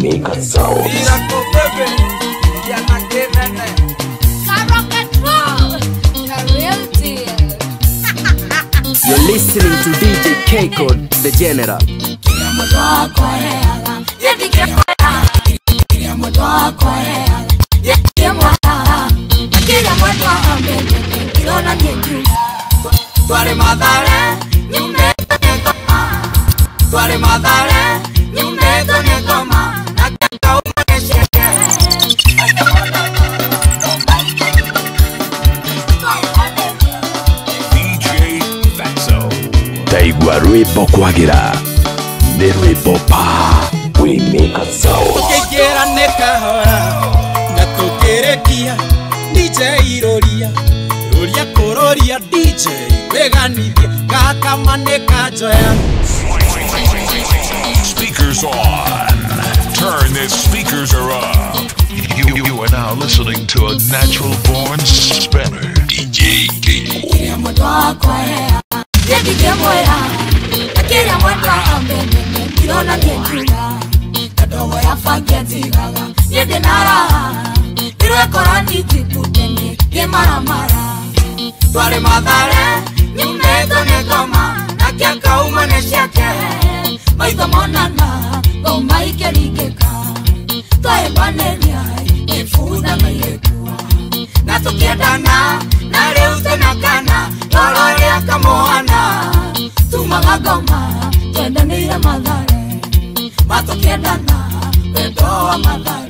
Waymaker Sound. Miracle baby, yana kinene. You're listening to DJ Kaycode, the General. Tware mathare, nyumeto ne goma. Tware mathare, nyumeto ne Taigua rwĩmbo kwagĩra nĩ rwĩmbo pa Waymaker Sound. Tukigera nĩ kahora na tukĩrĩkia DJ iroria roria kũroria DJ kweganithia gakama nĩ kanjoya Speakers on. Turn the speakers are up. You, you, you are now listening to a natural born spinner. DJ Kiko. ndingĩmwĩra na kĩrĩa mwenda amenyenye ndirona nĩ njuga na ya bangi njigaga niĩ ndĩ na raha ndĩrekora ngĩmaramara twarĩ mathare nyumĩtwo nĩ ngoma nĩ ciake. Maitho monana ngoma ikĩringĩka. Ĩbutha na tũkĩendana na rĩu tena kana roro magoma twendaniire mathare matukiendana wendo wa mathare.